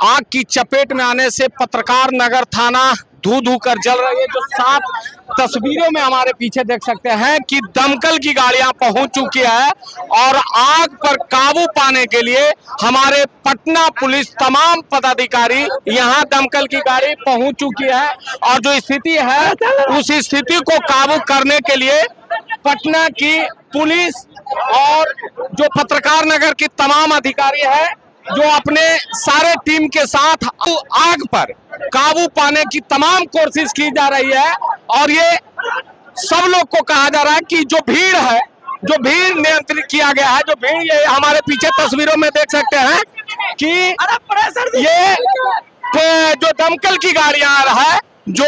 आग की चपेट में आने से पत्रकार नगर थाना धू धू कर जल रही है, जो सात तस्वीरों में हमारे पीछे देख सकते हैं कि दमकल की गाड़ियाँ पहुँच चुकी है और आग पर काबू पाने के लिए हमारे पटना पुलिस तमाम पदाधिकारी यहाँ दमकल की गाड़ी पहुँच चुकी है और जो स्थिति है, उस स्थिति को काबू करने के लिए पटना की पुलिस और जो पत्रकार नगर की तमाम अधिकारी है जो अपने सारे टीम के साथ आग पर काबू पाने की तमाम कोशिश की जा रही है और ये सब लोग को कहा जा रहा है कि जो भीड़ है जो भीड़ नियंत्रित किया गया है जो भीड़ ये हमारे पीछे तस्वीरों में देख सकते हैं कि ये जो दमकल की गाड़ियाँ आ रहा है जो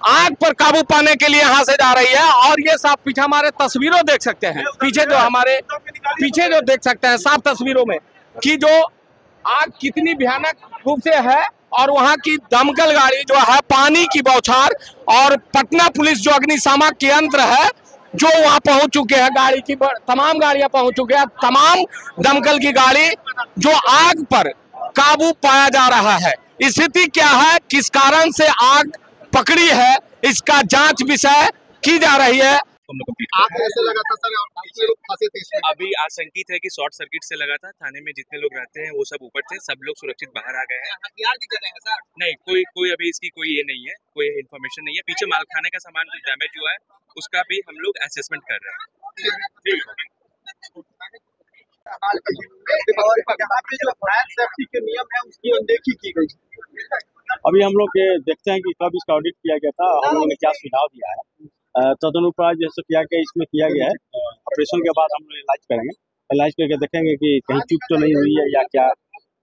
आग पर काबू पाने के लिए यहाँ से जा रही है और ये साफ़ पीछे हमारे तस्वीरों देख सकते हैं पीछे जो हमारे पीछे जो देख सकते हैं साफ़ तस्वीरों में। कि जो आग कितनी भयानक रूप से है और वहाँ की दमकल गाड़ी जो है, पानी की बौछार और पटना पुलिस जो अग्निशामक यंत्र है, जो वहाँ पहुँच चुके हैं, गाड़ी की तमाम गाड़ियाँ पहुँच चुके हैं, तमाम दमकल की गाड़ी जो आग पर काबू पाया जा रहा है। स्थिति क्या है? किस कारण से आग पकड़ी है? इसका जाँच विषय की जा रही है। लगा था सर लोग फंसे थे अभी आशंकित है कि शॉर्ट सर्किट से लगा था थाने में जितने लोग रहते हैं वो सब ऊपर थे सब लोग सुरक्षित बाहर आ गए हैं। हथियार भी चले हैं सर नहीं कोई कोई अभी इसकी कोई ये नहीं है कोई इन्फॉर्मेशन नहीं है। पीछे मालखाने का सामान कुछ डैमेज हुआ है उसका भी हम लोग असेसमेंट कर रहे हैं। और जो फायर सेफ्टी के नियम है उसकी अनदेखी की गई अभी हम लोग देखते हैं कि कब इसका ऑडिट किया गया था हम लोगों ने क्या सुझाव दिया है। तदनुसार जैसे किया गया इसमें किया गया है। ऑपरेशन के बाद हम लोग इलाज करेंगे। इलाज करके देखेंगे कि कहीं चुप तो नहीं हुई है या क्या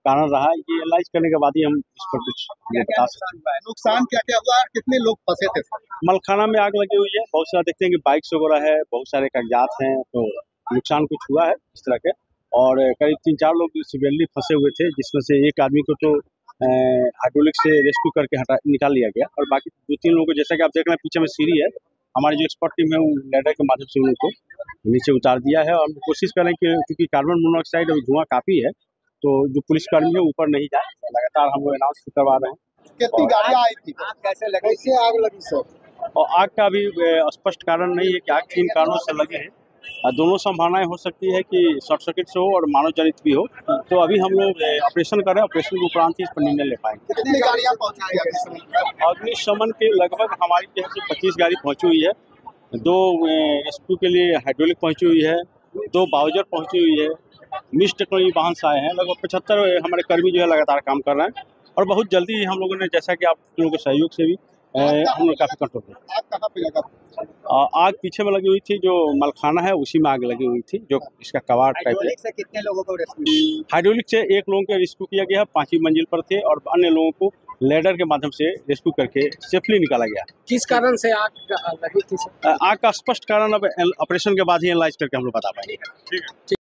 कारण रहा। है ये इलाज करने के बाद ही हम इस पर कुछ बता सकते हैं। नुकसान क्या क्या हुआ कितने लोग फंसे थे? मलखाना में आग लगी हुई है। बहुत सारा देखते हैं कि बाइक्स वगैरह है बहुत सारे कागजात हैं तो नुकसान कुछ हुआ है इस तरह के। और करीब तीन चार लोग सिवियरली फंसे हुए थे जिसमें से एक आदमी को तो हाइड्रोलिक से रेस्क्यू करके हटा निकाल लिया गया। और बाकी दो तीन लोगों को जैसा कि आप देख रहे हैं पीछे में सीढ़ी है। हमारी जो एक्सपर्ट टीम है वो लेडर के माध्यम से उनको नीचे उतार दिया है और कोशिश करें कि क्योंकि कार्बन मोनोऑक्साइड और धुआँ काफ़ी है तो जो पुलिसकर्मी है ऊपर नहीं जाए। लगातार हम वो अनाउंस करवा रहे हैं। कितनी गाड़ियाँ आई थी? आग कैसे लगी? आग लगी सर? और आग का अभी स्पष्ट कारण नहीं है कि आग किन कारणों से लगे हैं। दोनों संभावनाएँ हो सकती है कि शॉर्ट सर्किट से हो और मानव जनित भी हो। तो अभी हम लोग ऑपरेशन कर रहे हैं ऑपरेशन के उपरांत ही इस पर निर्णय ले पाएँगे। कितनी गाड़ियाँ पहुँची अग्निशमन के लगभग हमारी जो है पच्चीस गाड़ी पहुँची हुई है। दो रेस्क्यू के लिए हाइड्रोलिक पहुँची हुई है दो बाउजर पहुँची हुई है। मिस टेक्नोलॉजी वाहन से आए हैं। लगभग पचहत्तर हमारे कर्मी जो है लगातार काम कर रहे हैं। और बहुत जल्दी हम लोगों ने जैसा कि आप लोगों के सहयोग से भी हम लोग काफ़ी कंट्रोल आग कहाँ पे लगा? आग पीछे में लगी हुई थी जो मलखाना है उसी में आग लगी हुई थी जो इसका कबाड़ टाइप है। कितने लोगों को रेस्क्यू हाइड्रोलिक से एक लोगों के रेस्क्यू किया गया पांचवी मंजिल पर थे और अन्य लोगों को लेडर के माध्यम से रेस्क्यू करके सेफली निकाला गया। किस कारण से आग लगी थी? आग का स्पष्ट कारण अब ऑपरेशन के बाद ही एनालाइज करके हम लोग बता पाएँगे।